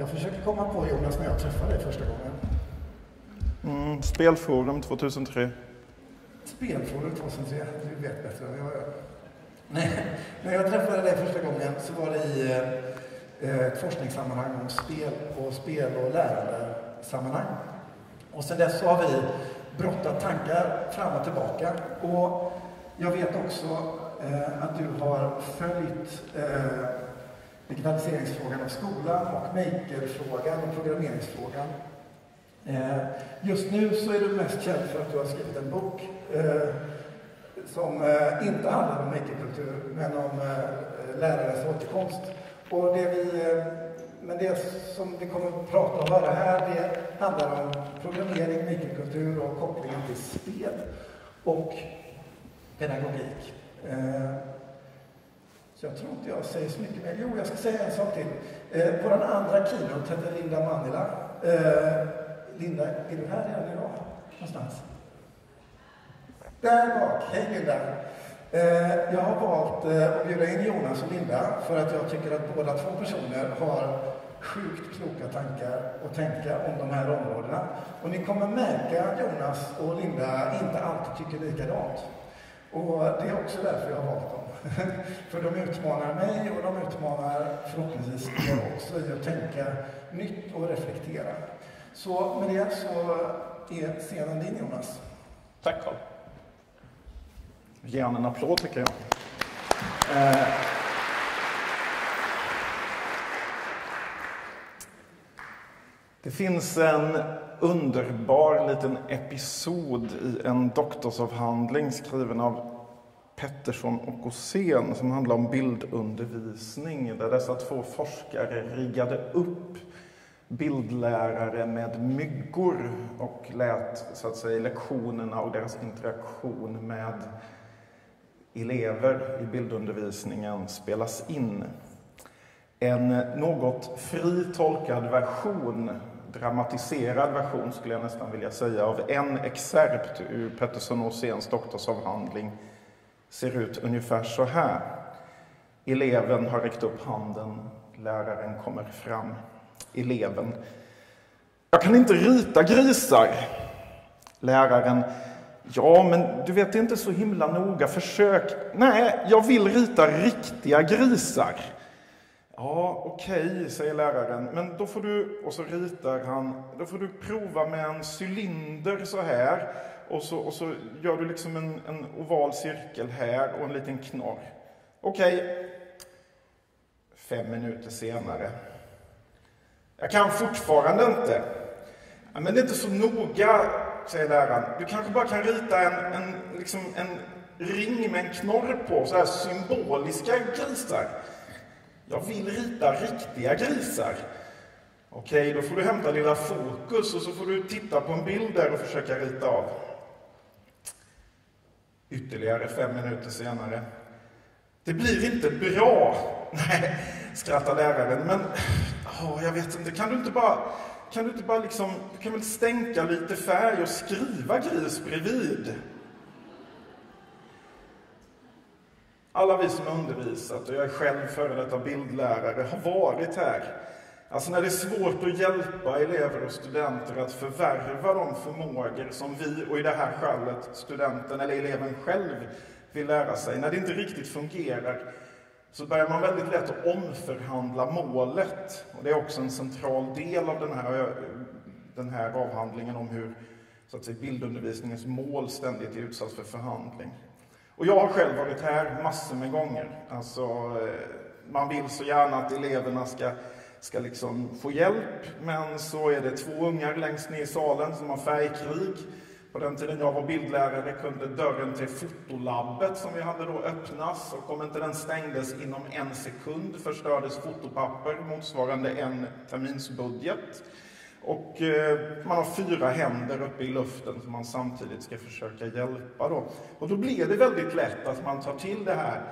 Jag försöker komma på Jonas när jag träffade dig första gången. Mm, Spelforum 2003. Spelforum 2003, du vet bättre än jag gör. När jag träffade dig första gången så var det i eh, ett forskningssammanhang om spel och spel och lärandesammanhang. Och sen dess så har vi brottat tankar fram och tillbaka. Och jag vet också eh, att du har följt eh, digitaliseringsfrågan av skolan och makerfrågan och programmeringsfrågan. Eh, just nu så är du mest känd för att du har skrivit en bok eh, som eh, inte handlar om makerkultur, men om eh, lärares återkomst. Och det vi, eh, men det som vi kommer att prata och höra här, det handlar om programmering, makerkultur och kopplingen till spel och pedagogik. Eh, så jag tror inte jag säger så mycket mer. Jo, jag ska säga en sak till. Eh, vår andra keynote hette Linda Manila. Eh, Linda, är du här redan idag? Någonstans? Där bak. Hej Linda. Eh, jag har valt eh, att bjuda in Jonas och Linda för att jag tycker att båda två personer har sjukt kloka tankar och tänka om de här områdena. Och ni kommer märka att Jonas och Linda inte alltid tycker likadant. Och det är också därför jag har valt dem. För de utmanar mig och de utmanar förhoppningsvis er också i att tänka nytt och reflektera. Så med det så är scenen din Jonas. Tack Carl. Ge en applåd tycker jag. Eh. Det finns en underbar liten episod i en doktorsavhandling skriven av Pettersson och Åsén som handlar om bildundervisning där dessa två forskare riggade upp bildlärare med myggor och lät så att säga, lektionerna och deras interaktion med elever i bildundervisningen spelas in. En något fri tolkad version, dramatiserad version skulle jag nästan vilja säga, av en excerpt ur Pettersson och Åséns doktorsavhandling ser ut ungefär så här. Eleven har räckt upp handen, läraren kommer fram. Eleven. Jag kan inte rita grisar. Läraren. Ja, men du vet, det är inte så himla noga. Försök. Nej, jag vill rita riktiga grisar. Ja, okej, okay, säger läraren. Men då får du, och så ritar han, då får du prova med en cylinder så här. Och så, och så gör du liksom en, en oval cirkel här och en liten knorr. Okej. Okay. Fem minuter senare. Jag kan fortfarande inte. Ja, men det är inte så noga, säger läraren. Du kanske bara kan rita en, en, liksom en ring med en knorr på, så här symboliska grisar. Jag vill rita riktiga grisar. Okej, då får du hämta lilla fokus och så får du titta på en bild där och försöka rita av. Ytterligare fem minuter senare. Det blir inte bra. Nej, skrattar läraren. Men oh, jag vet inte, kan du inte bara, kan du inte bara liksom, du kan väl stänka lite färg och skriva gris bredvid? Alla vi som undervisat, och jag är själv före detta bildlärare, har varit här. Alltså när det är svårt att hjälpa elever och studenter att förvärva de förmågor som vi, och i det här fallet studenten eller eleven själv, vill lära sig. När det inte riktigt fungerar så börjar man väldigt lätt att omförhandla målet. Och det är också en central del av den här, den här avhandlingen om hur så att säga, bildundervisningens mål ständigt är utsatt för förhandling. Och jag har själv varit här massor med gånger. Alltså, eh, man vill så gärna att eleverna ska, ska liksom få hjälp, men så är det två ungar längst ner i salen som har färgkrig. På den tiden jag var bildlärare kunde dörren till fotolabbet som vi hade då öppnas och om inte den stängdes inom en sekund förstördes fotopapper motsvarande en terminsbudget. Och eh, man har fyra händer uppe i luften som man samtidigt ska försöka hjälpa. Då. Och då blir det väldigt lätt att man tar till det här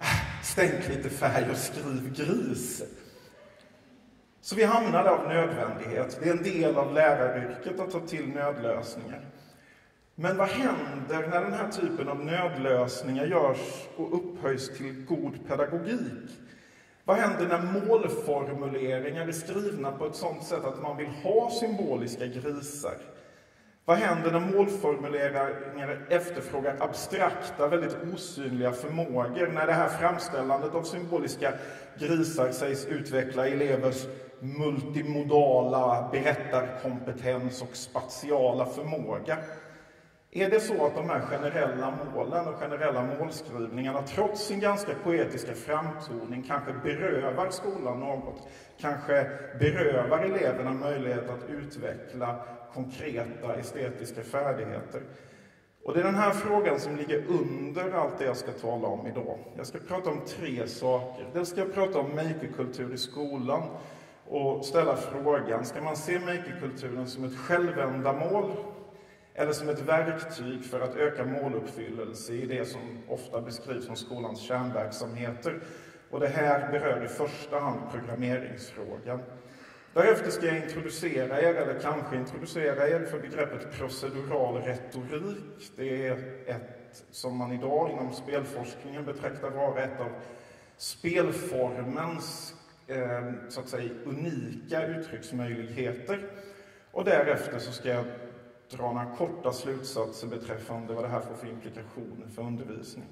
äh, stänk lite färg och skriv gris. Så vi hamnade av nödvändighet. Det är en del av läraryrket att ta till nödlösningar. Men vad händer när den här typen av nödlösningar görs och upphöjs till god pedagogik? Vad händer när målformuleringar är skrivna på ett sådant sätt att man vill ha symboliska grisar? Vad händer när målformuleringar efterfrågar abstrakta, väldigt osynliga förmågor? När det här framställandet av symboliska grisar sägs utveckla elevers multimodala berättarkompetens och spatiala förmåga. Är det så att de här generella målen och generella målskrivningarna trots sin ganska poetiska framtoning kanske berövar skolan något? Kanske berövar eleverna möjlighet att utveckla konkreta estetiska färdigheter? Och det är den här frågan som ligger under allt det jag ska tala om idag. Jag ska prata om tre saker. Dels ska jag prata om makerkultur i skolan och ställa frågan, ska man se makerkulturen som ett självändamål eller som ett verktyg för att öka måluppfyllelse i det som ofta beskrivs som skolans kärnverksamheter. Och det här berör i första hand programmeringsfrågan. Därefter ska jag introducera er, eller kanske introducera er, för begreppet procedural retorik. Det är ett som man idag inom spelforskningen betraktar vara ett av spelformens Ehm, så att säga, unika uttrycksmöjligheter. Och därefter så ska jag dra några korta slutsatser beträffande vad det här får för implikationer för undervisning.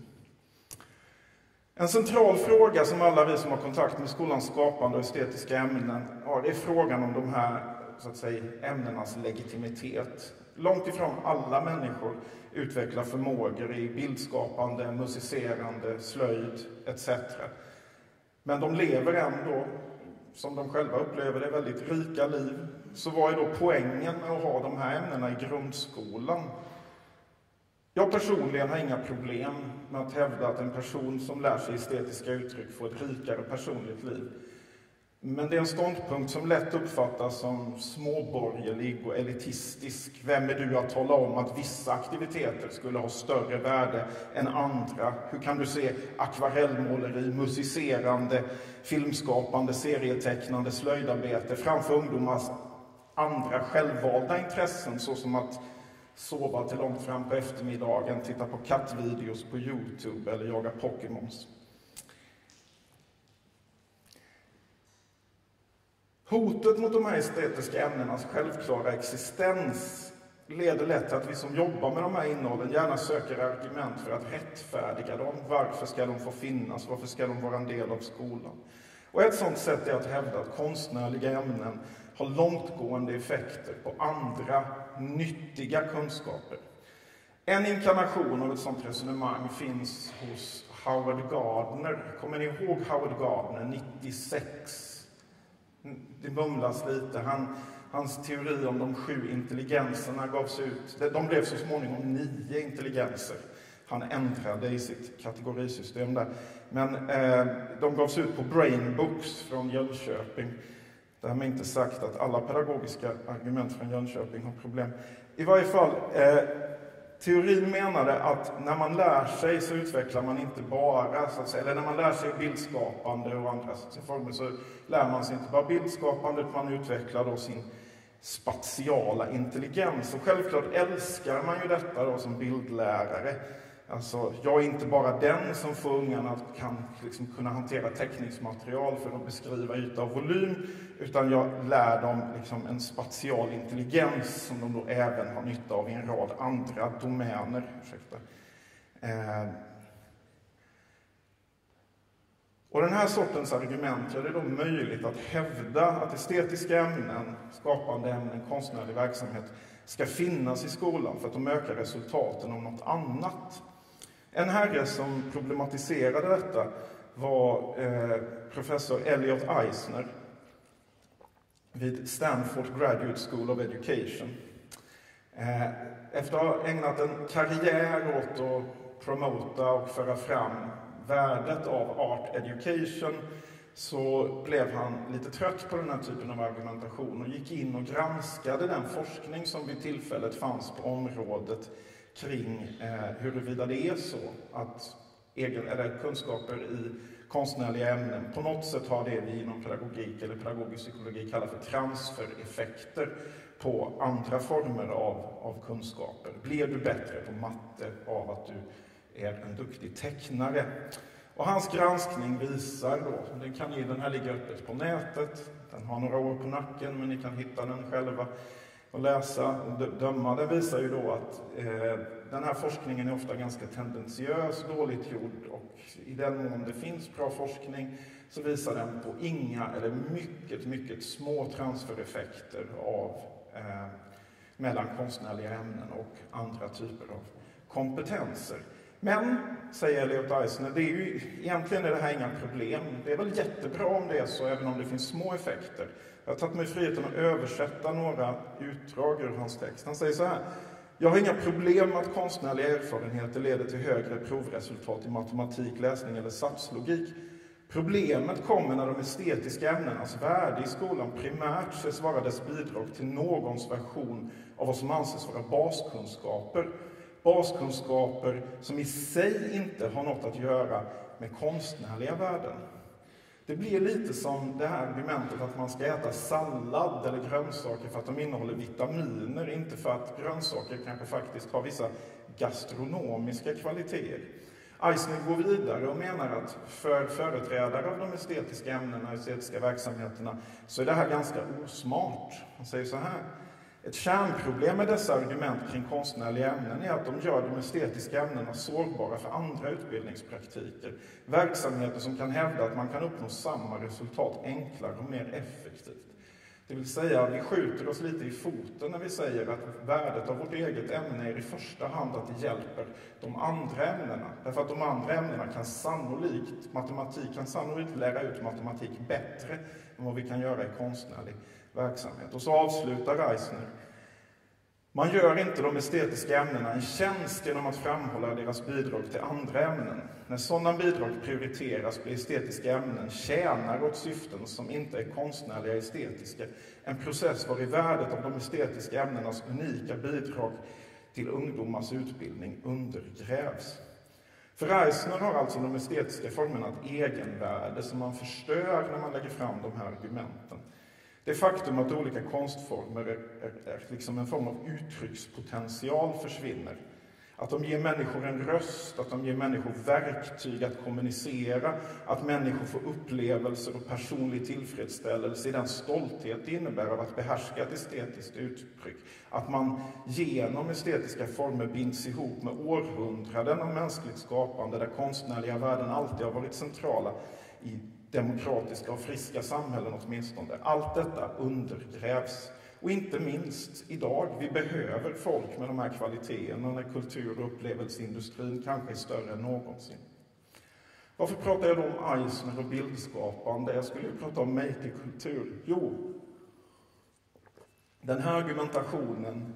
En central fråga som alla vi som har kontakt med skolans skapande och estetiska ämnen har, är frågan om de här så att säga, ämnenas legitimitet. Långt ifrån alla människor utvecklar förmågor i bildskapande, musicerande, slöjd etc. Men de lever ändå, som de själva upplever det, väldigt rika liv. Så vad är då poängen med att ha de här ämnena i grundskolan? Jag personligen har inga problem med att hävda att en person som lär sig estetiska uttryck får ett rikare personligt liv. Men det är en ståndpunkt som lätt uppfattas som småborgerlig och elitistisk. Vem är du att tala om att vissa aktiviteter skulle ha större värde än andra? Hur kan du se akvarellmåleri, musicerande, filmskapande, serietecknande, slöjdarbete framför ungdomars andra självvalda intressen såsom att sova till långt fram på eftermiddagen, titta på kattvideos på Youtube eller jaga Pokémons. Hotet mot de här estetiska ämnenas självklara existens leder lätt till att vi som jobbar med de här innehållen gärna söker argument för att rättfärdiga dem. Varför ska de få finnas? Varför ska de vara en del av skolan? Och ett sådant sätt är att hävda att konstnärliga ämnen har långtgående effekter på andra nyttiga kunskaper. En inkarnation av ett sådant resonemang finns hos Howard Gardner. Kommer ni ihåg Howard Gardner, 96? Det mumlas lite. Han, hans teori om de sju intelligenserna gavs ut. De blev så småningom nio intelligenser. Han ändrade i sitt kategorisystem där. Men eh, de gavs ut på Brain Books från Jönköping. Därmed inte sagt att alla pedagogiska argument från Jönköping har problem. I varje fall, eh, teorin menade att när man lär sig så utvecklar man inte bara, så att säga, eller när man lär sig bildskapande och andra former så lär man sig inte bara bildskapande, utan man utvecklar då sin spatiala intelligens. Och självklart älskar man ju detta då som bildlärare. Alltså, jag är inte bara den som får ungarna att kan, liksom, kunna hantera teckningsmaterial för att beskriva yta och volym, utan jag lär dem liksom, en spatial intelligens som de då även har nytta av i en rad andra domäner. Ursäkta. Eh. Och den här sortens argument gör det då möjligt att hävda att estetiska ämnen, skapande ämnen, konstnärlig verksamhet ska finnas i skolan för att de ökar resultaten av något annat. En herre som problematiserade detta var eh, professor Elliot Eisner vid Stanford Graduate School of Education. Eh, efter att ha ägnat en karriär åt att promota och föra fram värdet av art education så blev han lite trött på den här typen av argumentation och gick in och granskade den forskning som vid tillfället fanns på området kring eh, huruvida det är så att egen, eller kunskaper i konstnärliga ämnen på något sätt har det vi inom pedagogik eller pedagogisk psykologi kallar för transfereffekter på andra former av, av kunskaper. Blir du bättre på matte av att du är en duktig tecknare? Och hans granskning visar då, den, kan den här ligger öppet på nätet, den har några år på nacken, men ni kan hitta den själva och läsa och döma. Den visar ju då att eh, den här forskningen är ofta ganska tendentiös, dåligt gjord och i den mån det finns bra forskning så visar den på inga eller mycket, mycket små transfereffekter av eh, mellan konstnärliga ämnen och andra typer av kompetenser. Men, säger Elliot Eisner, det är ju, egentligen är det här inga problem. Det är väl jättebra om det är så, även om det finns små effekter. Jag har tagit mig friheten att översätta några utdrag ur hans text. Han säger så här. Jag har inga problem med att konstnärliga erfarenheter leder till högre provresultat i matematik, läsning eller satslogik. Problemet kommer när de estetiska ämnenas värde i skolan primärt ses vara dess bidrag till någons version av vad som anses vara baskunskaper. Baskunskaper som i sig inte har något att göra med konstnärliga värden. Det blir lite som det här argumentet att man ska äta sallad eller grönsaker för att de innehåller vitaminer, inte för att grönsaker kanske faktiskt har vissa gastronomiska kvaliteter. Eisner går vidare och menar att för företrädare av de estetiska ämnena och estetiska verksamheterna så är det här ganska osmart. Han säger så här. Ett kärnproblem med dessa argument kring konstnärliga ämnen är att de gör de estetiska ämnena sårbara för andra utbildningspraktiker. Verksamheter som kan hävda att man kan uppnå samma resultat enklare och mer effektivt. Det vill säga, vi skjuter oss lite i foten när vi säger att värdet av vårt eget ämne är i första hand att det hjälper de andra ämnena. Därför att de andra ämnena kan sannolikt, matematik kan sannolikt lära ut matematik bättre än vad vi kan göra i konstnärlig verksamhet. Och så avslutar Reisner. Man gör inte de estetiska ämnena en tjänst genom att framhålla deras bidrag till andra ämnen. När sådana bidrag prioriteras blir estetiska ämnen tjänar åt syften som inte är konstnärliga estetiska. En process var i värdet av de estetiska ämnenas unika bidrag till ungdomars utbildning undergrävs. För Reisner har alltså de estetiska formerna ett egenvärde som man förstör när man lägger fram de här argumenten. Det faktum att olika konstformer är, är, är liksom en form av uttryckspotential försvinner. Att de ger människor en röst, att de ger människor verktyg att kommunicera, att människor får upplevelser och personlig tillfredsställelse i den stolthet det innebär av att behärska ett estetiskt uttryck. Att man genom estetiska former binds ihop med århundraden av mänskligt skapande där konstnärliga värden alltid har varit centrala i demokratiska och friska samhällen åtminstone. Allt detta undergrävs. Och inte minst idag, vi behöver folk med de här kvaliteterna när kultur och upplevelseindustrin kanske är större än någonsin. Varför pratar jag då om Eisner och bildskapande? Jag skulle ju prata om makerkultur. Jo, den här argumentationen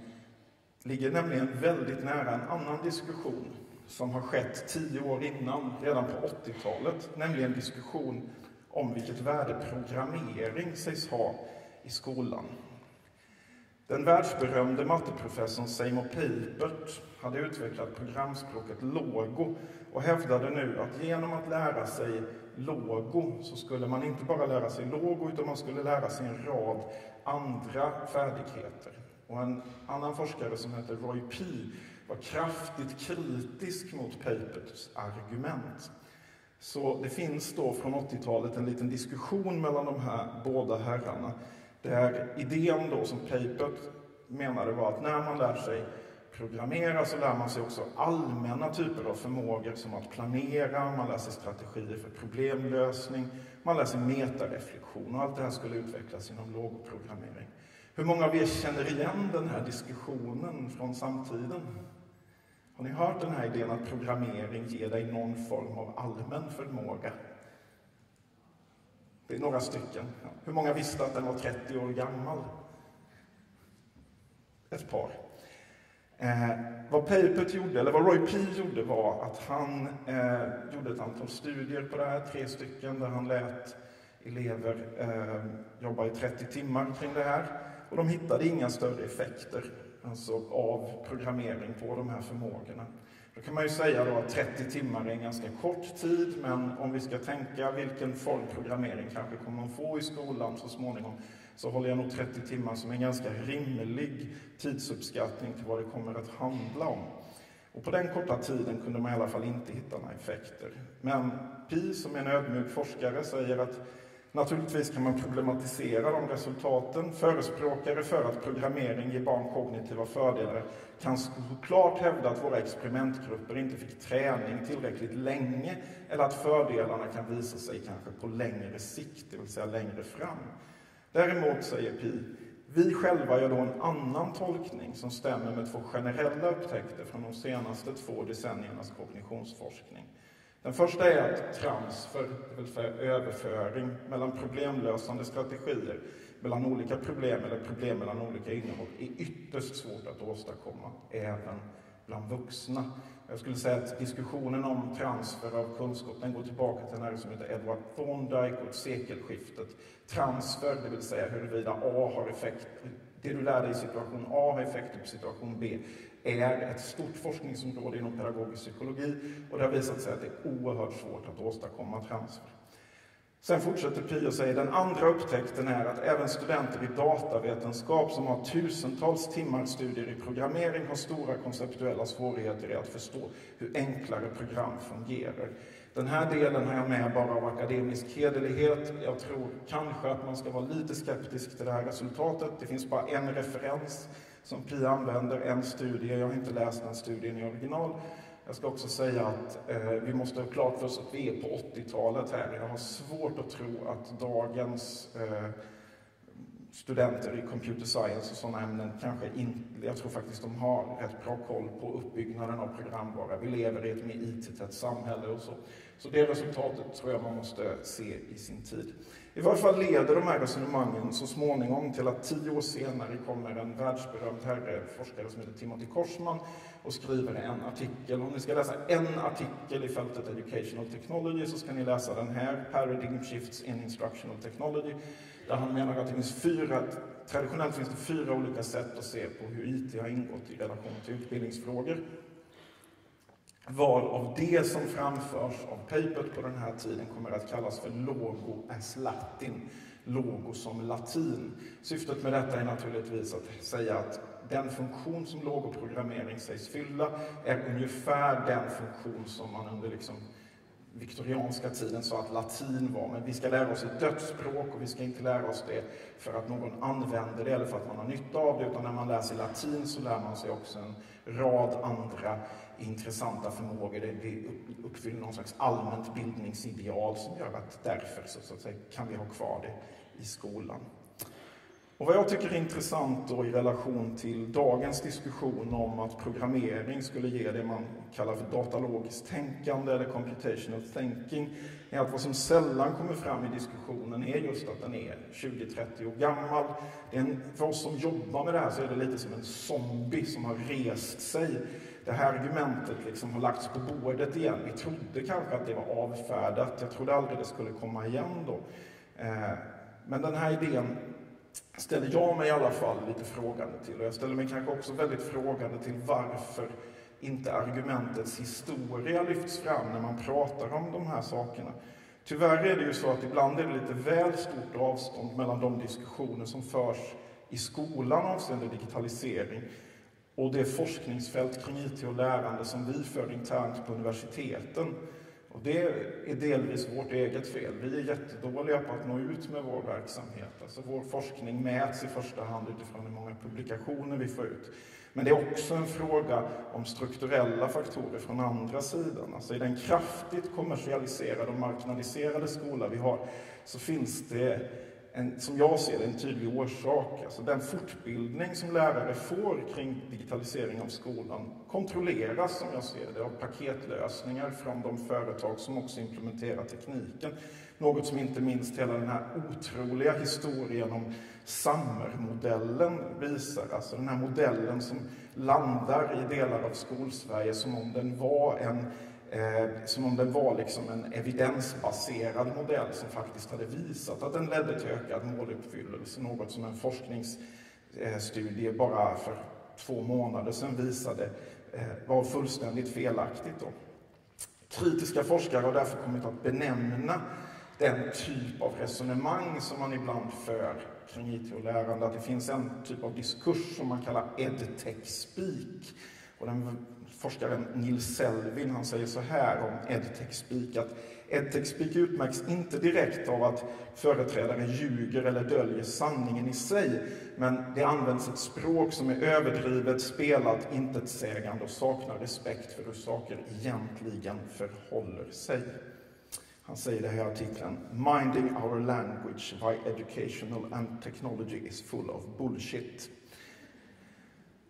ligger nämligen väldigt nära en annan diskussion som har skett tio år innan, redan på 80-talet, nämligen diskussion om vilket värde programmering sägs ha i skolan. Den världsberömde matteprofessorn Seymour Papert hade utvecklat programspråket Logo och hävdade nu att genom att lära sig Logo så skulle man inte bara lära sig Logo utan man skulle lära sig en rad andra färdigheter. Och en annan forskare som heter Roy P var kraftigt kritisk mot Paperts argument. Så det finns då från 80-talet en liten diskussion mellan de här båda herrarna där idén då som Papert menade var att när man lär sig programmera så lär man sig också allmänna typer av förmågor som att planera, man lär sig strategier för problemlösning, man lär sig metareflektion och allt det här skulle utvecklas inom lågprogrammering. Hur många av er känner igen den här diskussionen från samtiden? Har ni hört den här idén att programmering ger dig någon form av allmän förmåga? Det är några stycken. Hur många visste att den var 30 år gammal? Ett par. Eh, vad Papert gjorde, eller vad Roy P gjorde, var att han eh, gjorde ett antal studier på det här, tre stycken, där han lät elever eh, jobba i 30 timmar kring det här. Och de hittade inga större effekter alltså av programmering på de här förmågorna. Då kan man ju säga då att 30 timmar är en ganska kort tid, men om vi ska tänka vilken form programmering kanske kommer man få i skolan så småningom, så håller jag nog 30 timmar som en ganska rimlig tidsuppskattning till vad det kommer att handla om. Och på den korta tiden kunde man i alla fall inte hitta några effekter. Men Pi, som är en ödmjuk forskare, säger att Naturligtvis kan man problematisera de resultaten. Förespråkare för att programmering ger barn kognitiva fördelar kan såklart hävda att våra experimentgrupper inte fick träning tillräckligt länge eller att fördelarna kan visa sig kanske på längre sikt, det vill säga längre fram. Däremot, säger Pi, vi själva gör då en annan tolkning som stämmer med två generella upptäckter från de senaste två decenniernas kognitionsforskning. Den första är att transfer, det vill säga överföring mellan problemlösande strategier mellan olika problem eller problem mellan olika innehåll är ytterst svårt att åstadkomma, även bland vuxna. Jag skulle säga att diskussionen om transfer av kunskap den går tillbaka till en som heter Edward Thorndike och sekelskiftet. Transfer, det vill säga huruvida A har effekt, det du lär dig i situation A har effekter på situation B, är ett stort forskningsområde inom pedagogisk psykologi och det har visat sig att det är oerhört svårt att åstadkomma transfer. Sen fortsätter Py och säger den andra upptäckten är att även studenter i datavetenskap som har tusentals timmar studier i programmering har stora konceptuella svårigheter i att förstå hur enklare program fungerar. Den här delen har jag med bara av akademisk hederlighet. Jag tror kanske att man ska vara lite skeptisk till det här resultatet. Det finns bara en referens som Pia använder, en studie. Jag har inte läst den studien i original. Jag ska också säga att eh, vi måste ha klart för oss att vi är på 80-talet här. Jag har svårt att tro att dagens eh, studenter i computer science och sådana ämnen kanske inte, jag tror faktiskt de har rätt bra koll på uppbyggnaden av programvara. Vi lever i ett mer IT-tätt samhälle och så. Så det resultatet tror jag man måste se i sin tid. I varje fall leder de här resonemangen så småningom till att tio år senare kommer en världsberömd herre, forskare som heter Timothy Korsman och skriver en artikel. Om ni ska läsa en artikel i fältet Educational Technology så ska ni läsa den här, Paradigm Shifts in Instructional Technology, där han menar att det finns fyra, traditionellt finns det fyra olika sätt att se på hur IT har ingått i relation till utbildningsfrågor. Val av det som framförs av papert på den här tiden kommer att kallas för logo as latin, logo som latin. Syftet med detta är naturligtvis att säga att den funktion som logoprogrammering sägs fylla är ungefär den funktion som man under liksom viktorianska tiden sa att latin var, men vi ska lära oss ett dödsspråk och vi ska inte lära oss det för att någon använder det eller för att man har nytta av det, utan när man läser latin så lär man sig också en rad andra intressanta förmågor. Det uppfyller någon slags allmänt bildningsideal som gör att därför så, så att säga, kan vi ha kvar det i skolan. Och vad jag tycker är intressant då i relation till dagens diskussion om att programmering skulle ge det man kallar för datalogiskt tänkande eller computational thinking, är att vad som sällan kommer fram i diskussionen är just att den är 20-30 år gammal. En, för oss som jobbar med det här så är det lite som en zombie som har rest sig. Det här argumentet liksom har lagts på bordet igen. Vi trodde kanske att det var avfärdat. Jag trodde aldrig det skulle komma igen då. Eh, men den här idén ställer jag mig i alla fall lite frågande till. Och jag ställer mig kanske också väldigt frågande till varför inte argumentets historia lyfts fram när man pratar om de här sakerna. Tyvärr är det ju så att ibland är det lite väl stort avstånd mellan de diskussioner som förs i skolan avseende digitalisering och det forskningsfält kring IT och lärande som vi för internt på universiteten. Och det är delvis vårt eget fel. Vi är jättedåliga på att nå ut med vår verksamhet. Alltså vår forskning mäts i första hand utifrån hur många publikationer vi får ut. Men det är också en fråga om strukturella faktorer från andra sidan. Alltså I den kraftigt kommersialiserade och marknadiserade skola vi har så finns det en, som jag ser det, en tydlig orsak. Alltså den fortbildning som lärare får kring digitalisering av skolan kontrolleras, som jag ser det, av paketlösningar från de företag som också implementerar tekniken. Något som inte minst hela den här otroliga historien om Summer-modellen visar. Alltså den här modellen som landar i delar av Skolsverige som om den var en Eh, som om den var liksom en evidensbaserad modell som faktiskt hade visat att den ledde till ökad måluppfyllelse. Något som en forskningsstudie bara för två månader sedan visade eh, var fullständigt felaktigt. Då. Kritiska forskare har därför kommit att benämna den typ av resonemang som man ibland för kring IT och lärande, att det finns en typ av diskurs som man kallar edtech speak Och den forskaren Nils Selvin han säger så här om EdTech Speak att EdTech Speak utmärks inte direkt av att företrädare ljuger eller döljer sanningen i sig, men det används ett språk som är överdrivet, spelat, intetsägande och saknar respekt för hur saker egentligen förhåller sig. Han säger det här i artikeln. Minding our language by educational and technology is full of bullshit.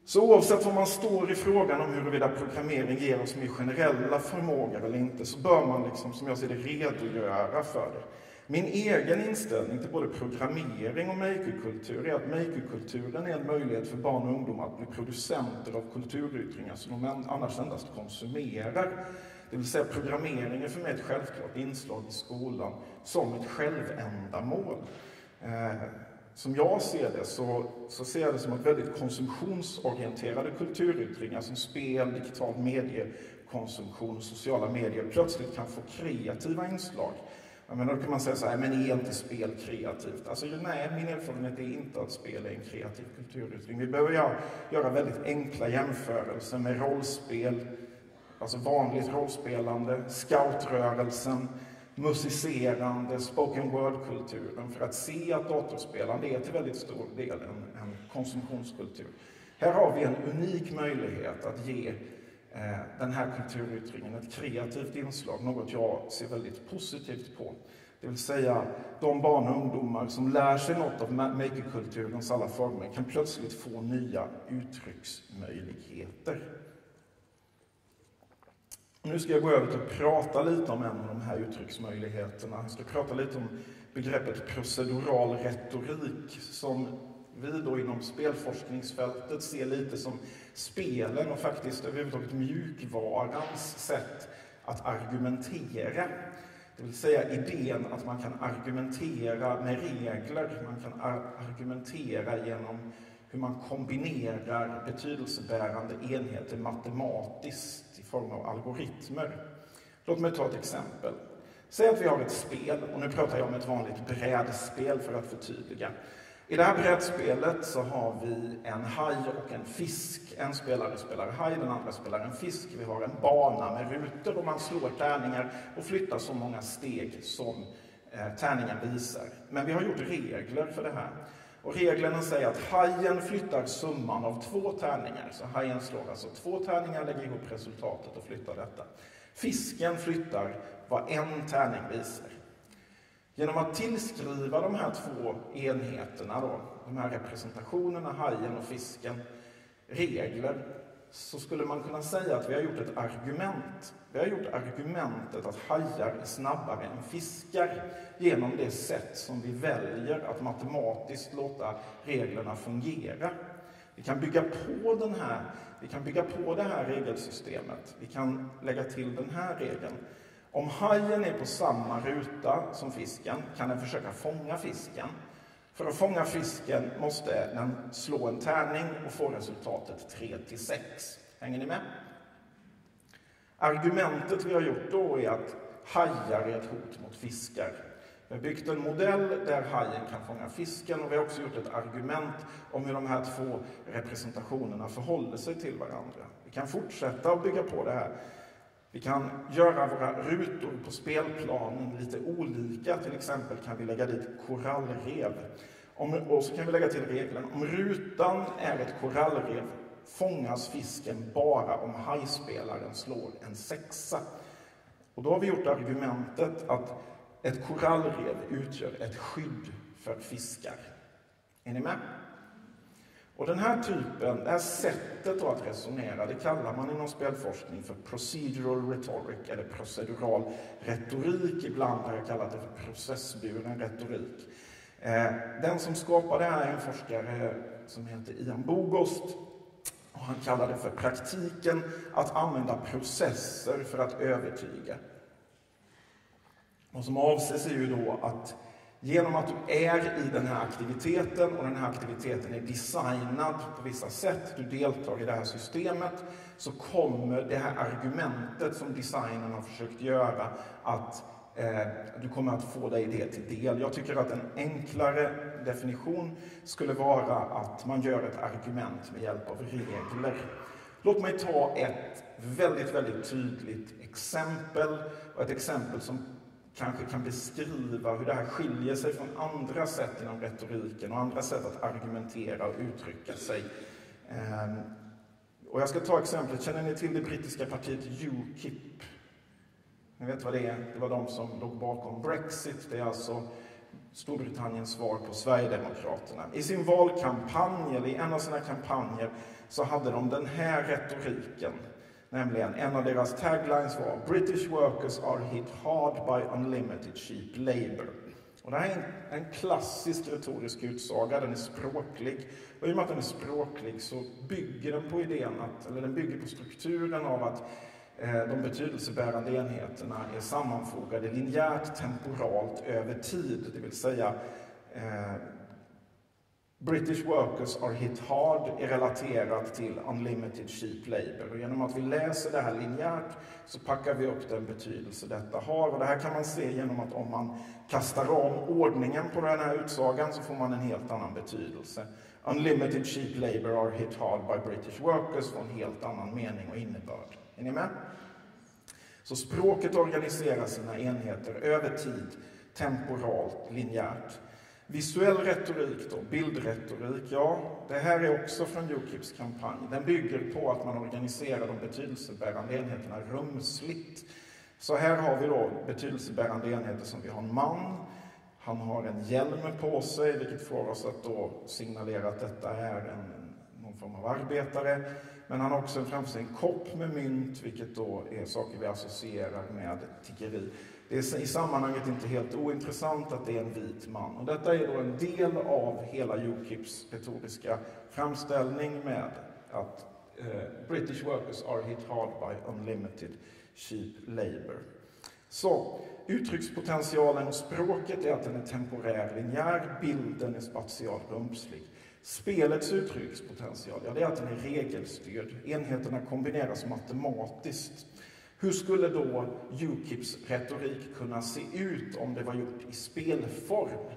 Så oavsett var man står i frågan om huruvida programmering ger oss mer generella förmågor eller inte, så bör man, liksom, som jag ser det, redogöra för det. Min egen inställning till både programmering och makerkultur är att makerkulturen är en möjlighet för barn och ungdomar att bli producenter av kulturyttringar som de annars endast konsumerar. Det vill säga programmering är för mig ett självklart inslag i skolan som ett självändamål. Eh, som jag ser det så, så ser jag det som att väldigt konsumtionsorienterade kulturyttringar som spel, digital mediekonsumtion och sociala medier plötsligt kan få kreativa inslag. Jag menar, då kan man säga så här, men är inte spel kreativt? Alltså, nej, min erfarenhet är inte att spel är en kreativ kulturyttring. Vi behöver göra, göra väldigt enkla jämförelser med rollspel, alltså vanligt rollspelande, scoutrörelsen, musicerande, spoken word-kulturen för att se att datorspelande är till väldigt stor del en, en konsumtionskultur. Här har vi en unik möjlighet att ge eh, den här kulturyttringen ett kreativt inslag, något jag ser väldigt positivt på. Det vill säga, de barn och ungdomar som lär sig något av makerkulturens alla former kan plötsligt få nya uttrycksmöjligheter. Nu ska jag gå över till att prata lite om en av de här uttrycksmöjligheterna. Jag ska prata lite om begreppet procedural retorik som vi då inom spelforskningsfältet ser lite som spelen och faktiskt överhuvudtaget mjukvarans sätt att argumentera. Det vill säga idén att man kan argumentera med regler, man kan argumentera genom hur man kombinerar betydelsebärande enheter matematiskt i form av algoritmer. Låt mig ta ett exempel. Säg att vi har ett spel, och nu pratar jag om ett vanligt brädspel för att förtydliga. I det här brädspelet så har vi en haj och en fisk. En spelare spelar haj, den andra spelar en fisk. Vi har en bana med rutor och man slår tärningar och flyttar så många steg som eh, tärningen visar. Men vi har gjort regler för det här. Och reglerna säger att hajen flyttar summan av två tärningar. Så hajen slår alltså två tärningar, lägger ihop resultatet och flyttar detta. Fisken flyttar vad en tärning visar. Genom att tillskriva de här två enheterna, då, de här representationerna, hajen och fisken, regler, så skulle man kunna säga att vi har gjort ett argument. Vi har gjort argumentet att hajar är snabbare än fiskar genom det sätt som vi väljer att matematiskt låta reglerna fungera. Vi kan bygga på, den här, vi kan bygga på det här regelsystemet. Vi kan lägga till den här regeln. Om hajen är på samma ruta som fisken kan den försöka fånga fisken. För att fånga fisken måste den slå en tärning och få resultatet 3 till 6. Hänger ni med? Argumentet vi har gjort då är att hajar är ett hot mot fiskar. Vi har byggt en modell där hajen kan fånga fisken och vi har också gjort ett argument om hur de här två representationerna förhåller sig till varandra. Vi kan fortsätta att bygga på det här. Vi kan göra våra rutor på spelplanen lite olika. Till exempel kan vi lägga dit korallrev. Om, och så kan vi lägga till regeln. Om rutan är ett korallrev fångas fisken bara om hajspelaren slår en sexa. Och då har vi gjort argumentet att ett korallrev utgör ett skydd för fiskar. Är ni med? Och den här typen, det här sättet att resonera, det kallar man inom spelforskning för procedural rhetoric, eller procedural retorik. Ibland har jag kallat det för processburen retorik. Eh, den som skapade det här är en forskare som heter Ian Bogost. Och han kallar det för praktiken att använda processer för att övertyga. Vad som avses är ju då att genom att du är i den här aktiviteten och den här aktiviteten är designad på vissa sätt, du deltar i det här systemet, så kommer det här argumentet som designen har försökt göra att eh, du kommer att få dig det till del. Jag tycker att en enklare definition skulle vara att man gör ett argument med hjälp av regler. Låt mig ta ett väldigt, väldigt tydligt exempel och ett exempel som kanske kan beskriva hur det här skiljer sig från andra sätt inom retoriken och andra sätt att argumentera och uttrycka sig. Ehm, och jag ska ta exemplet, känner ni till det brittiska partiet Ukip? Ni vet vad det är? Det var de som låg bakom Brexit. Det är alltså Storbritanniens svar på Sverigedemokraterna. I sin valkampanj, eller i en av sina kampanjer, så hade de den här retoriken. Nämligen, en av deras taglines var “British workers are hit hard by unlimited cheap labour”. Och det här är en, en klassisk retorisk utsaga, den är språklig. Och i och med att den är språklig så bygger den på idén att, eller den bygger på strukturen av att eh, de betydelsebärande enheterna är sammanfogade linjärt, temporalt, över tid. Det vill säga eh, British workers are hit hard är relaterat till unlimited cheap labour. Och genom att vi läser det här linjärt så packar vi upp den betydelse detta har. Och det här kan man se genom att om man kastar om ordningen på den här utsagan så får man en helt annan betydelse. Unlimited cheap labour are hit hard by British workers får en helt annan mening och innebörd. Är ni med? Så språket organiserar sina enheter över tid, temporalt, linjärt. Visuell retorik då, bildretorik, ja, det här är också från Ukips kampanj. Den bygger på att man organiserar de betydelsebärande enheterna rumsligt. Så här har vi då betydelsebärande enheter som vi har en man, han har en hjälm på sig, vilket får oss att då signalera att detta är en, någon form av arbetare. Men han har också framför sig en kopp med mynt, vilket då är saker vi associerar med tiggeri. Det är i sammanhanget inte helt ointressant att det är en vit man. Och detta är då en del av hela Ukips retoriska framställning med att eh, British workers are hit hard by unlimited cheap labour. Så uttryckspotentialen och språket är att den är temporär linjär, bilden är spatial rumslig. Spelets uttryckspotential, ja, det är att den är regelstyrd. Enheterna kombineras matematiskt. Hur skulle då Ukips retorik kunna se ut om det var gjort i spelform?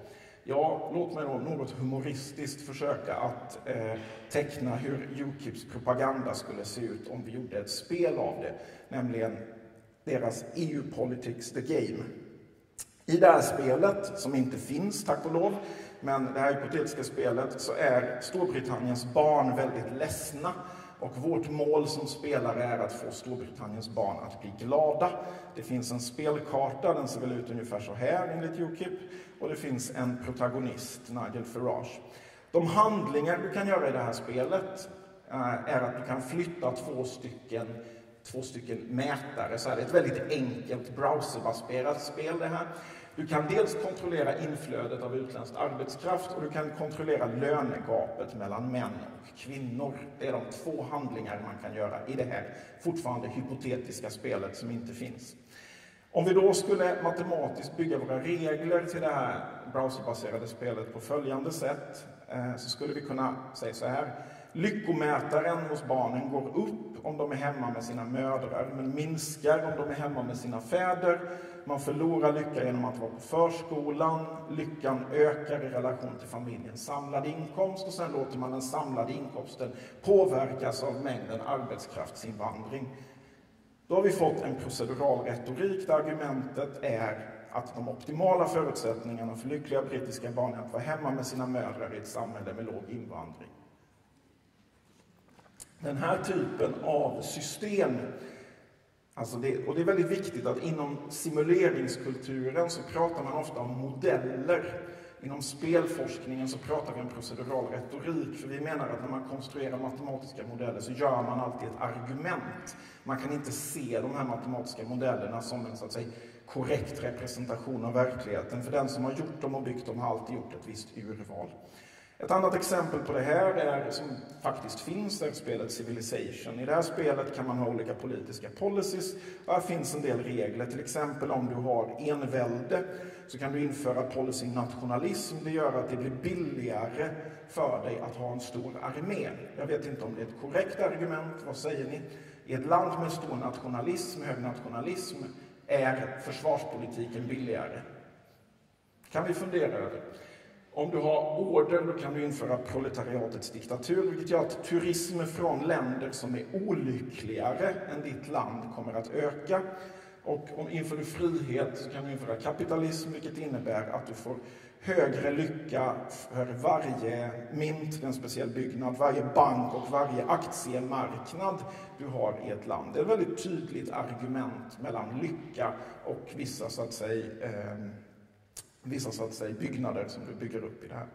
Ja, låt mig då något humoristiskt försöka att eh, teckna hur Ukips propaganda skulle se ut om vi gjorde ett spel av det, nämligen deras EU Politics the Game. I det här spelet, som inte finns tack och lov, men det här hypotetiska spelet, så är Storbritanniens barn väldigt ledsna och vårt mål som spelare är att få Storbritanniens barn att bli glada. Det finns en spelkarta, den ser väl ut ungefär så här enligt Ukip. Och det finns en protagonist, Nigel Farage. De handlingar du kan göra i det här spelet eh, är att du kan flytta två stycken, två stycken mätare. Så här, det är ett väldigt enkelt browserbaserat spel det här. Du kan dels kontrollera inflödet av utländsk arbetskraft och du kan kontrollera lönegapet mellan män och kvinnor. Det är de två handlingar man kan göra i det här fortfarande hypotetiska spelet som inte finns. Om vi då skulle matematiskt bygga våra regler till det här browserbaserade spelet på följande sätt eh, så skulle vi kunna säga så här. Lyckomätaren hos barnen går upp om de är hemma med sina mödrar, men minskar om de är hemma med sina fäder. Man förlorar lycka genom att vara på förskolan. Lyckan ökar i relation till familjens samlade inkomst och sen låter man den samlade inkomsten påverkas av mängden arbetskraftsinvandring. Då har vi fått en procedural retorik där argumentet är att de optimala förutsättningarna för lyckliga brittiska barn är att vara hemma med sina mödrar i ett samhälle med låg invandring. Den här typen av system Alltså det, och det är väldigt viktigt att inom simuleringskulturen så pratar man ofta om modeller. Inom spelforskningen så pratar vi om procedural retorik, för vi menar att när man konstruerar matematiska modeller så gör man alltid ett argument. Man kan inte se de här matematiska modellerna som en så att säga, korrekt representation av verkligheten, för den som har gjort dem och byggt dem har alltid gjort ett visst urval. Ett annat exempel på det här är, som faktiskt finns, är spelet Civilization. I det här spelet kan man ha olika politiska policies och här finns en del regler. Till exempel om du har envälde så kan du införa policy nationalism. Det gör att det blir billigare för dig att ha en stor armé. Jag vet inte om det är ett korrekt argument, vad säger ni? I ett land med stor nationalism, hög nationalism, är försvarspolitiken billigare. kan vi fundera över. Om du har order då kan du införa proletariatets diktatur, vilket gör att turism från länder som är olyckligare än ditt land kommer att öka. Och om inför du frihet så kan du införa kapitalism, vilket innebär att du får högre lycka för varje mynt, en speciell byggnad, varje bank och varje aktiemarknad du har i ett land. Det är ett väldigt tydligt argument mellan lycka och vissa, så att säga, eh, vissa så att säga, byggnader som du bygger upp i det här.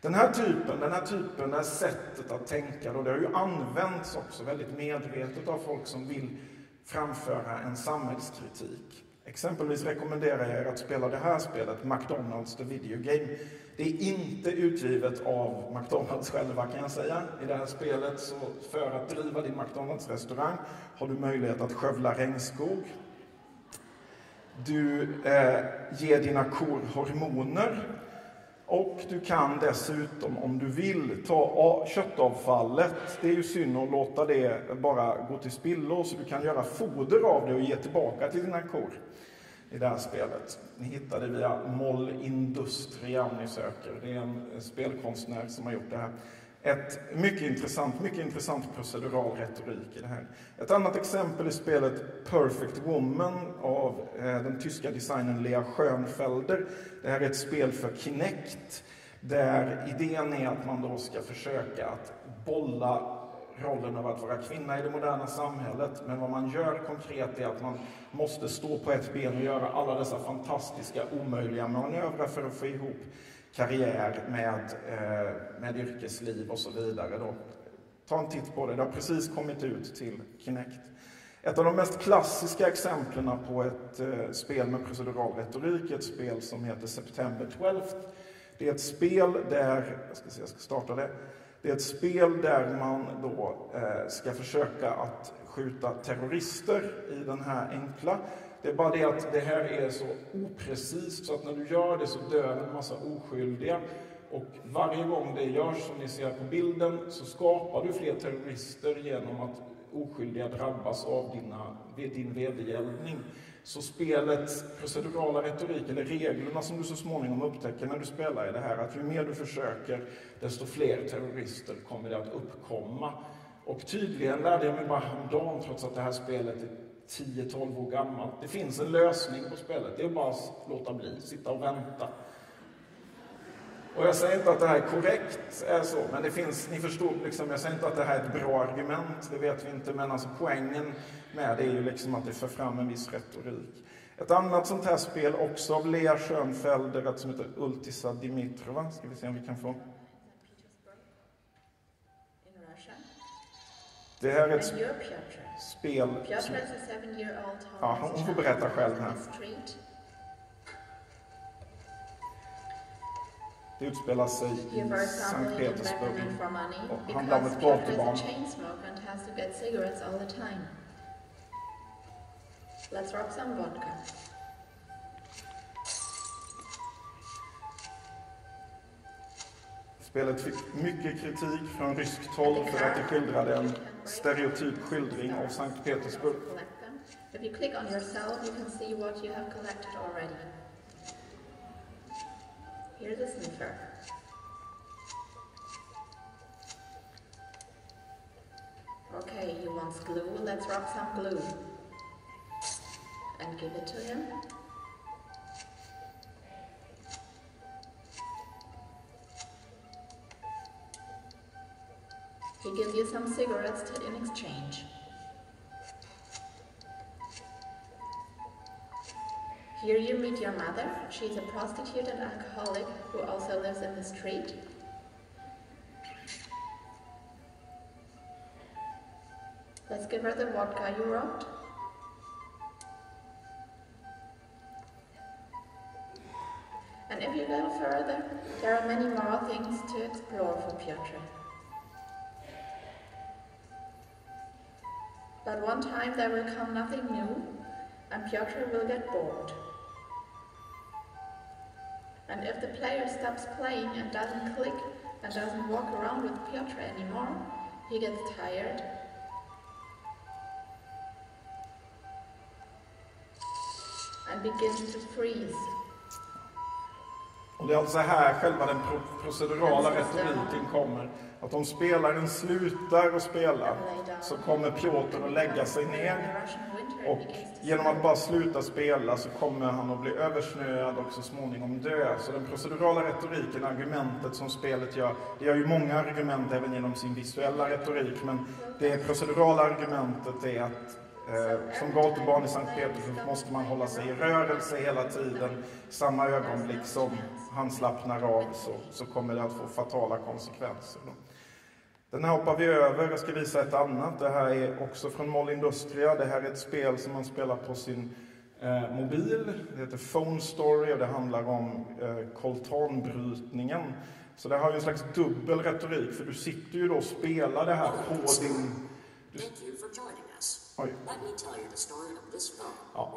Den här typen, den här typen, det här sättet att tänka, då, det har ju använts också väldigt medvetet av folk som vill framföra en samhällskritik. Exempelvis rekommenderar jag er att spela det här spelet, McDonalds the Video Game. Det är inte utgivet av McDonalds själva kan jag säga. I det här spelet, så för att driva din McDonalds-restaurang har du möjlighet att skövla regnskog. Du eh, ger dina kor hormoner och du kan dessutom, om du vill, ta köttavfallet. Det är ju synd att låta det bara gå till spillo, så du kan göra foder av det och ge tillbaka till dina kor i det här spelet. Ni hittar det via Moll Industria om ni söker. Det är en spelkonstnär som har gjort det här. Ett mycket intressant, mycket intressant procedural retorik i det här. Ett annat exempel är spelet Perfect Woman av eh, den tyska designern Lea Schönfelder. Det här är ett spel för Kinect där idén är att man då ska försöka att bolla rollen av att vara kvinna i det moderna samhället. Men vad man gör konkret är att man måste stå på ett ben och göra alla dessa fantastiska, omöjliga manövrar för att få ihop karriär med, eh, med yrkesliv och så vidare. Då. Ta en titt på det, det har precis kommit ut till Kinect. Ett av de mest klassiska exemplen på ett eh, spel med procedural retorik är ett spel som heter September 12. Det är ett spel där, jag ska se, jag ska starta det. Det är ett spel där man då eh, ska försöka att skjuta terrorister i den här enkla. Det är bara det att det här är så oprecist så att när du gör det så dör en massa oskyldiga. Och varje gång det görs, som ni ser på bilden, så skapar du fler terrorister genom att oskyldiga drabbas av dina, din vedergällning. Så spelets procedurala retorik, eller reglerna som du så småningom upptäcker när du spelar är det här att ju mer du försöker, desto fler terrorister kommer det att uppkomma. Och tydligen lärde jag mig bara häromdagen, trots att det här spelet är 10-12 år gammalt. Det finns en lösning på spelet, det är bara att låta bli, sitta och vänta. Och jag säger inte att det här är korrekt, är så, men det finns, ni förstår, liksom, jag säger inte att det här är ett bra argument, det vet vi inte, men alltså poängen med det är ju liksom att det för fram en viss retorik. Ett annat sånt här spel, också av Lea Schönfelder, som heter Ultisa Dimitrova, ska vi se om vi kan få. Det här är ett spel... Ja, hon får berätta själv här. Det utspelar sig i Sankt Petersburg och handlar om ett gatubarn. Let's rock some vodka. Spelet fick mycket kritik från ryskt håll för att det skildrade en stereotyp skildring av Sankt Petersburg. If you click on yourself, you can see what you have collected already. Here's a sniffer. Okay, he wants glue. Let's rub some glue. And give it to him. He gives you some cigarettes in exchange. Here you meet your mother. She's a prostitute and alcoholic who also lives in the street. Let's give her the vodka you wrote. And if you go further, there are many more things to explore for Piotr. But one time there will come nothing new, and Piotr will get bored. And if the player stops playing and doesn't click and doesn't walk around with Piotr anymore, he gets tired and begins to freeze. Och det är alltså här själva den procedurala retoriken kommer. Att om spelaren slutar att spela så kommer Piotr att lägga sig ner och genom att bara sluta spela så kommer han att bli översnöad och så småningom dö. Så den procedurala retoriken, argumentet som spelet gör, det gör ju många argument även genom sin visuella retorik, men det procedurala argumentet är att Eh, som gatubarn i Sankt Petersburg måste man hålla sig i rörelse hela tiden. Samma ögonblick som han slappnar av så, så kommer det att få fatala konsekvenser. Den här hoppar vi över. Jag ska visa ett annat. Det här är också från Moll Industria. Det här är ett spel som man spelar på sin eh, mobil. Det heter Phone Story och det handlar om eh, koltanbrytningen. Så det har ju en slags dubbel retorik, för du sitter ju då och spelar det här på din... Du, Oj. Ja.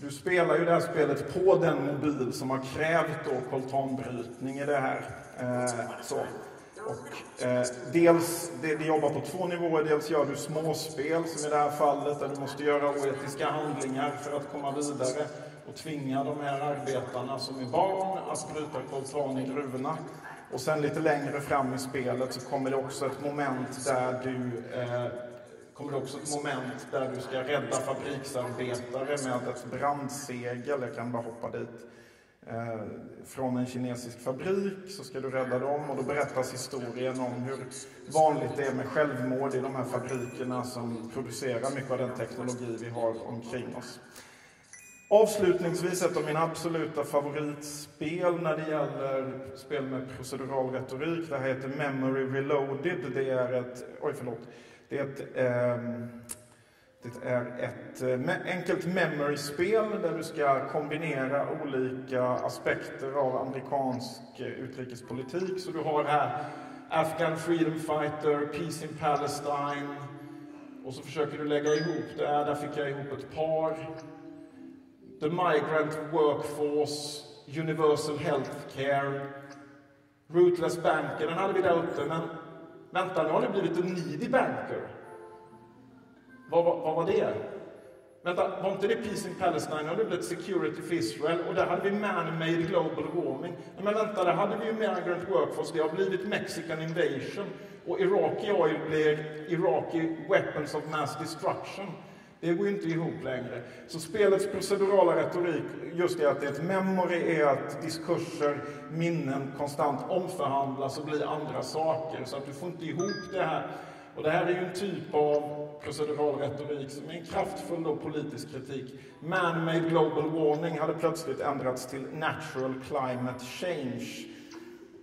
Du spelar ju det här spelet på den mobil som har krävt då koltanbrytning i det här. Eh, så. Och, eh, dels, det, det jobbar på två nivåer. Dels gör du småspel, som i det här fallet, där du måste göra oetiska handlingar för att komma vidare och tvinga de här arbetarna som är barn att bryta koltan i gruvorna. Och sen lite längre fram i spelet så kommer det också ett moment där du eh, kommer det också ett moment där du ska rädda fabriksarbetare med ett brandsegel. Jag kan bara hoppa dit. Eh, från en kinesisk fabrik så ska du rädda dem och då berättas historien om hur vanligt det är med självmord i de här fabrikerna som producerar mycket av den teknologi vi har omkring oss. Avslutningsvis ett av mina absoluta favoritspel när det gäller spel med procedural retorik. Det här heter Memory Reloaded. Det är ett, oj förlåt, det är ett, eh, det är ett eh, enkelt memory-spel där du ska kombinera olika aspekter av amerikansk eh, utrikespolitik. Så du har här Afghan Freedom Fighter, Peace in Palestine och så försöker du lägga ihop det. Där fick jag ihop ett par the migrant workforce, universal healthcare, rootless banker, den hade vi där uppe, men vänta, nu har det blivit en needy banker. Vad, vad, vad var det? Vänta, var inte det Peace in Palestine? Nu har det blivit Security for Israel och där hade vi man-made global warming. Men vänta, där hade vi ju migrant workforce. Det har blivit Mexican invasion och Iraqi oil blir Iraqi weapons of mass destruction. Det går inte ihop längre. Så spelets procedurala retorik, just det att det är ett memory, är att diskurser, minnen konstant omförhandlas och blir andra saker. Så att du får inte ihop det här. Och det här är ju en typ av procedural retorik som är en kraftfull då politisk kritik. Man-made global warning hade plötsligt ändrats till natural climate change.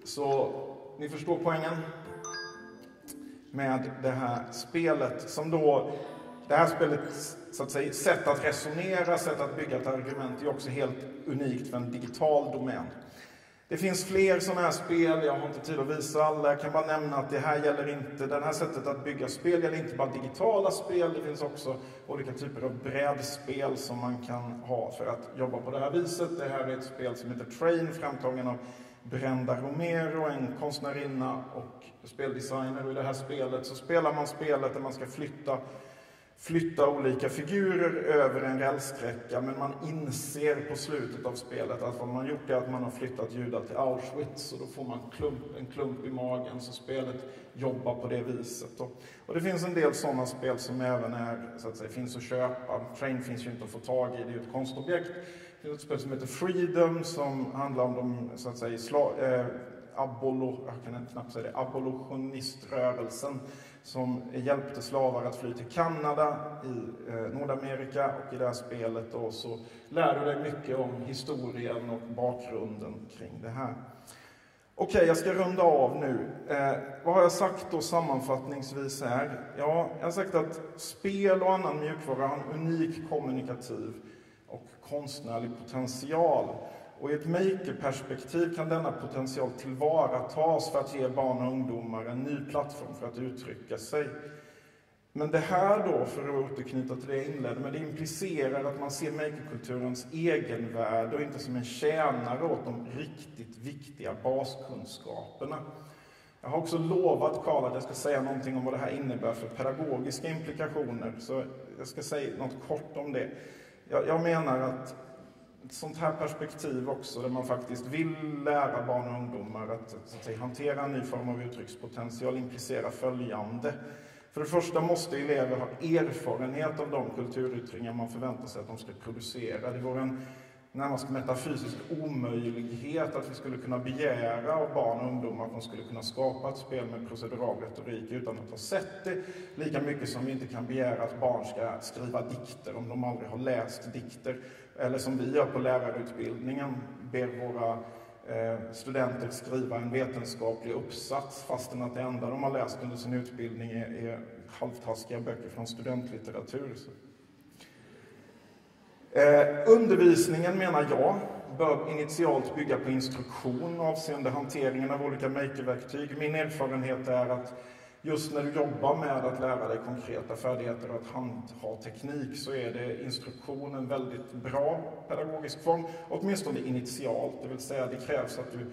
Så ni förstår poängen? Med det här spelet som då det här spelets så att säga, sätt att resonera, sätt att bygga ett argument är också helt unikt för en digital domän. Det finns fler sådana här spel, jag har inte tid att visa alla. Jag kan bara nämna att det här gäller inte, det här sättet att bygga spel gäller inte bara digitala spel, det finns också olika typer av brädspel som man kan ha för att jobba på det här viset. Det här är ett spel som heter Train, framtagen av Brenda Romero, en konstnärinna och speldesigner. Och i det här spelet så spelar man spelet där man ska flytta flytta olika figurer över en rälssträcka men man inser på slutet av spelet att vad man har gjort är att man har flyttat judar till Auschwitz och då får man klump, en klump i magen så spelet jobbar på det viset. Och, och det finns en del sådana spel som även är, så att säga, finns att köpa. Train finns ju inte att få tag i, det är ju ett konstobjekt. Det finns ett spel som heter Freedom som handlar om de, så att säga, sla, eh, abolo, jag kan knappt säga det, abolitioniströrelsen som hjälpte slavar att fly till Kanada i eh, Nordamerika och i det här spelet då så lär du dig mycket om historien och bakgrunden kring det här. Okej, okay, jag ska runda av nu. Eh, vad har jag sagt då sammanfattningsvis här? Ja, jag har sagt att spel och annan mjukvara har en unik kommunikativ och konstnärlig potential. Och i ett makerperspektiv kan denna potential tillvaratas för att ge barn och ungdomar en ny plattform för att uttrycka sig. Men det här då, för att återknyta till det jag inledde med, det implicerar att man ser makerkulturens egenvärde och inte som en tjänare åt de riktigt viktiga baskunskaperna. Jag har också lovat Karl att jag ska säga någonting om vad det här innebär för pedagogiska implikationer, så jag ska säga något kort om det. Jag, jag menar att ett sånt här perspektiv också där man faktiskt vill lära barn och ungdomar att, att, att att hantera en ny form av uttryckspotential implicerar följande. För det första måste elever ha erfarenhet av de kulturyttringar man förväntar sig att de ska producera. Det vore en närmast metafysisk omöjlighet att vi skulle kunna begära av barn och ungdomar att de skulle kunna skapa ett spel med procedural retorik utan att ha sett det. Lika mycket som vi inte kan begära att barn ska skriva dikter om de aldrig har läst dikter. Eller som vi gör på lärarutbildningen, ber våra eh, studenter skriva en vetenskaplig uppsats fastän att det enda de har läst under sin utbildning är, är halvtaskiga böcker från studentlitteratur. Eh, undervisningen, menar jag, bör initialt bygga på instruktion avseende hanteringen av olika makerverktyg. Min erfarenhet är att just när du jobbar med att lära dig konkreta färdigheter och att handha teknik så är det instruktion en väldigt bra pedagogisk form, åtminstone initialt. Det vill säga det krävs att du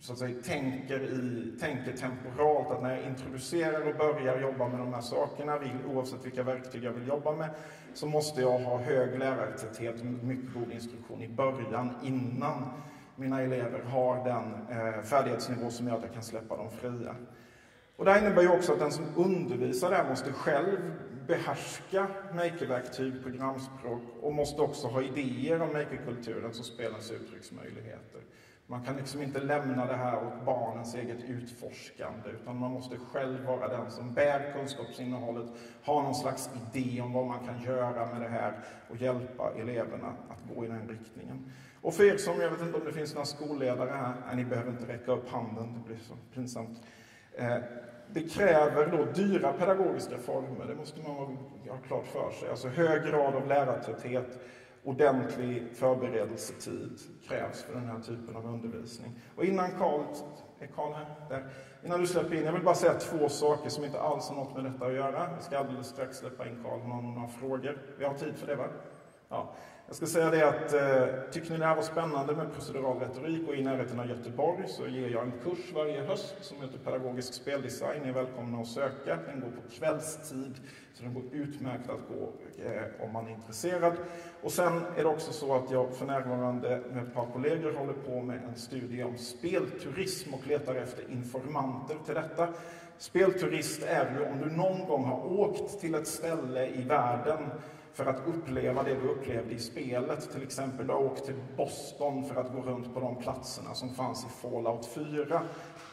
så att säga, tänker, i, tänker temporalt att när jag introducerar och börjar jobba med de här sakerna, oavsett vilka verktyg jag vill jobba med, så måste jag ha hög lärartäthet och mycket god instruktion i början, innan mina elever har den eh, färdighetsnivå som gör att jag kan släppa dem fria. Och det innebär ju också att den som undervisar där måste själv behärska makerverktyg, programspråk och måste också ha idéer om makerkulturen som spelens uttrycksmöjligheter. Man kan liksom inte lämna det här åt barnens eget utforskande, utan man måste själv vara den som bär kunskapsinnehållet, ha någon slags idé om vad man kan göra med det här och hjälpa eleverna att gå i den riktningen. Och för er som, jag vet inte om det finns några skolledare här, ni behöver inte räcka upp handen, det blir så pinsamt. Eh, det kräver då dyra pedagogiska former, det måste man ha klart för sig. Alltså hög grad av lärartäthet, ordentlig förberedelsetid krävs för den här typen av undervisning. Och innan Karl, är Karl här? Där. Innan du släpper in, jag vill bara säga två saker som inte alls har något med detta att göra. Jag ska alldeles strax släppa in Karl med några frågor. Vi har tid för det, va? Ja. Jag ska säga det att eh, tycker ni det här var spännande med procedural retorik och i närheten av Göteborg så ger jag en kurs varje höst som heter Pedagogisk speldesign. Ni är välkomna att söka. Den går på kvällstid så den går utmärkt att gå eh, om man är intresserad. Och sen är det också så att jag för närvarande med ett par kollegor håller på med en studie om spelturism och letar efter informanter till detta. Spelturist är ju om du någon gång har åkt till ett ställe i världen för att uppleva det du upplevde i spelet. Till exempel, du har åkt till Boston för att gå runt på de platserna som fanns i Fallout 4.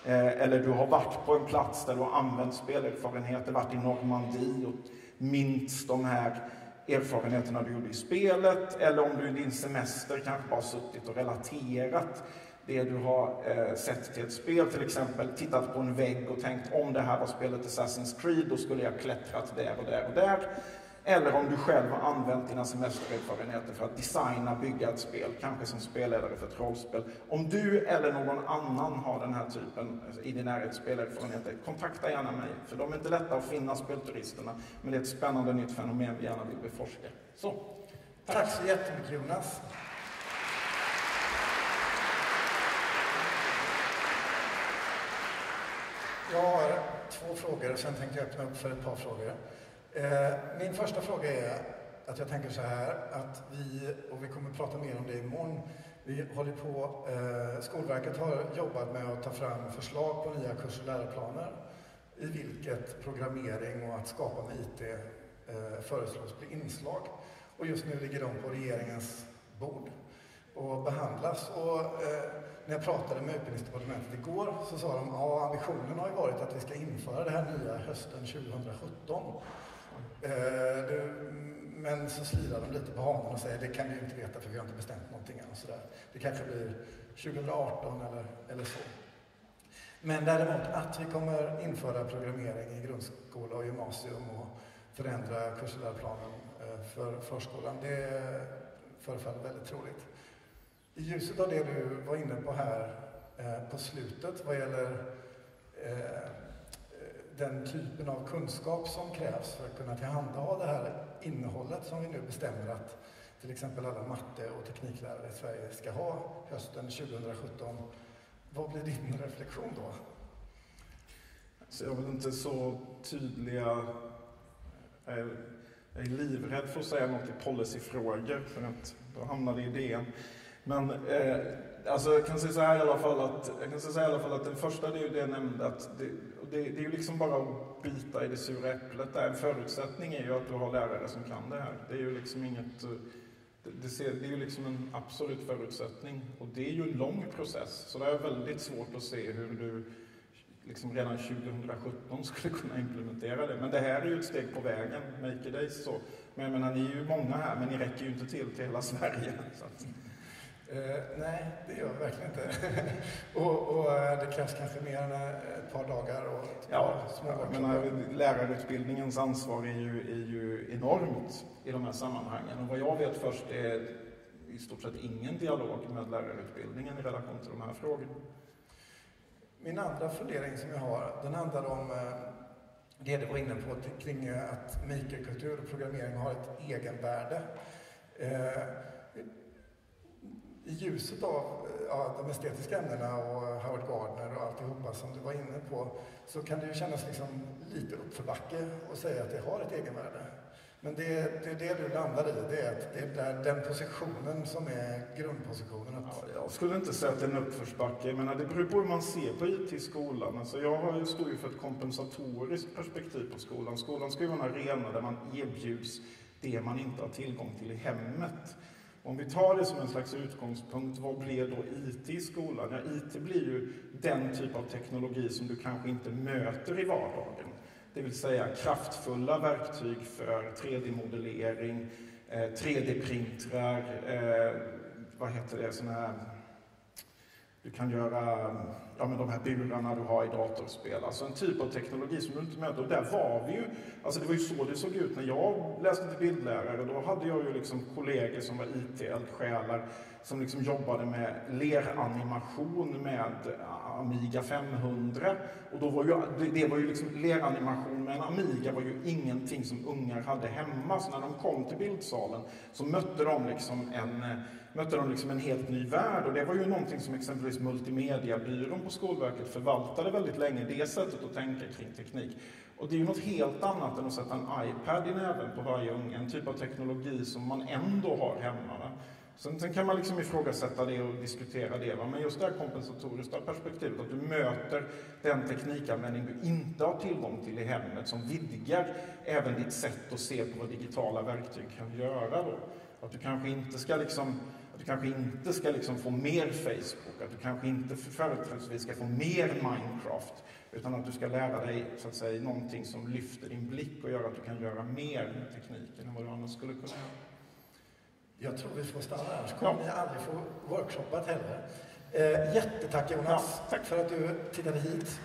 Eh, eller du har varit på en plats där du har använt spelerfarenheter, varit i Normandie och minns de här erfarenheterna du gjorde i spelet. Eller om du i din semester kanske bara suttit och relaterat det du har eh, sett till ett spel, till exempel tittat på en vägg och tänkt om det här var spelet Assassin's Creed, då skulle jag klättrat där och där och där. Eller om du själv har använt dina semestererfarenheter för att designa, bygga ett spel, kanske som spelledare för ett rollspel. Om du eller någon annan har den här typen alltså, i din närhet spelerfarenheter, kontakta gärna mig. För de är inte lätta att finna, spelturisterna, men det är ett spännande nytt fenomen vi gärna vill beforska. Så, tack. tack så jättemycket Jonas. Jag har två frågor och sen tänkte jag öppna upp för ett par frågor. Eh, min första fråga är att jag tänker så här att vi, och vi kommer prata mer om det imorgon, vi håller på, eh, Skolverket har jobbat med att ta fram förslag på nya kurs och läroplaner i vilket programmering och att skapa med IT eh, föreslås bli inslag. Och just nu ligger de på regeringens bord och behandlas. Och, eh, när jag pratade med Utbildningsdepartementet igår så sa de att ja, ambitionen har ju varit att vi ska införa det här nya hösten 2017. Eh, men så slirar de lite på hanen och säger det kan vi inte veta för vi har inte bestämt någonting än. Sådär. Det kanske blir 2018 eller, eller så. Men däremot att vi kommer införa programmering i grundskola och gymnasium och förändra kurs eh, för förskolan, det förefaller väldigt troligt. I ljuset av det du var inne på här eh, på slutet vad gäller eh, den typen av kunskap som krävs för att kunna tillhandahålla det här innehållet som vi nu bestämmer att till exempel alla matte och tekniklärare i Sverige ska ha hösten 2017. Vad blir din reflektion då? Så jag är väl inte så tydliga... Jag är livrädd för att säga något i policyfrågor, för att då hamnar det i DN. Men eh, alltså jag kan säga så här i alla fall att, jag kan säga i alla fall att den första, det är ju det jag nämnde, att det, det, det är ju liksom bara att bita i det sura äpplet där. En förutsättning är ju att du har lärare som kan det här. Det är ju liksom inget, eh, det, ser, det är ju liksom en absolut förutsättning. Och det är ju en lång process, så det är väldigt svårt att se hur du liksom redan 2017 skulle kunna implementera det. Men det här är ju ett steg på vägen, make it days så. Men jag menar, ni är ju många här, men ni räcker ju inte till till hela Sverige. Eh, nej, det gör vi verkligen inte. och, och, eh, det krävs kanske mer än eh, ett par dagar och ett ja, små jag menar, Lärarutbildningens ansvar är ju, är ju enormt i de här sammanhangen. Och vad jag vet först är i stort sett ingen dialog med lärarutbildningen i relation till de här frågorna. Min andra fundering som jag har, den handlar om eh, det du var inne på kring eh, att makerkultur och programmering har ett egenvärde. I ljuset av eh, ja, de estetiska ämnena och Howard Gardner och alltihopa som du var inne på så kan det ju kännas liksom lite uppförbacke att säga att det har ett egenvärde. Men det, det är det du landar i, det är att det är där, den positionen som är grundpositionen. Att... Ja, jag skulle inte säga att det är en uppförsbacke, men det beror på hur man ser på IT i skolan. Alltså jag står ju för ett kompensatoriskt perspektiv på skolan. Skolan ska ju vara en arena där man erbjuds det man inte har tillgång till i hemmet. Om vi tar det som en slags utgångspunkt, vad blir då IT i skolan? Ja, IT blir ju den typ av teknologi som du kanske inte möter i vardagen det vill säga kraftfulla verktyg för 3D-modellering, 3D-printrar, eh, eh, vad heter det, sådana här du kan göra ja, men de här burarna du har i datorspel, alltså en typ av teknologi som du inte möter. Och där var vi ju, alltså det var ju så det såg ut när jag läste till bildlärare. Då hade jag ju liksom kollegor som var IT-eldsjälar som liksom jobbade med leranimation med Amiga 500. Och då var ju, det var ju liksom, leranimation med en Amiga var ju ingenting som ungar hade hemma. Så när de kom till bildsalen så mötte de liksom en mötte de liksom en helt ny värld och det var ju någonting som exempelvis Multimediabyrån på Skolverket förvaltade väldigt länge, det sättet att tänka kring teknik. Och det är ju något helt annat än att sätta en iPad i näven på varje unge, en typ av teknologi som man ändå har hemma. Va? Sen, sen kan man liksom ifrågasätta det och diskutera det, va? men just det här kompensatoriska perspektivet, att du möter den teknikanvändning du inte har tillgång till i hemmet som vidgar även ditt sätt att se på vad digitala verktyg kan göra. Då. Att du kanske inte ska liksom att du kanske inte ska liksom få mer Facebook, att du kanske inte företrädesvis ska få mer Minecraft, utan att du ska lära dig så att säga, någonting som lyfter din blick och gör att du kan göra mer med tekniken än vad du annars skulle kunna göra. Jag tror vi får stanna här, så kommer ja. ni aldrig få workshoppat heller. Eh, jättetack Jonas, ja, tack. för att du tittade hit.